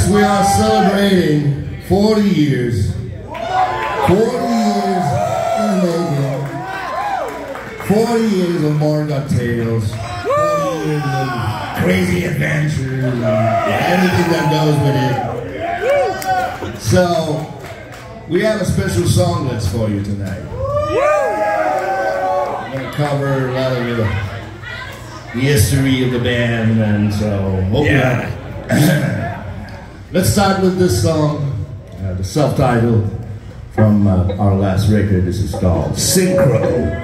Yes, we are celebrating 40 years. 40 years in making. 40 years of Morgan Tales. 40 years of crazy adventures and everything that goes with it. So, we have a special song that's for you tonight. We're going to cover a lot of the, the history of the band, and so hope you Yeah. Let's start with this song, uh, the self-titled from uh, our last record. This is called Synchro.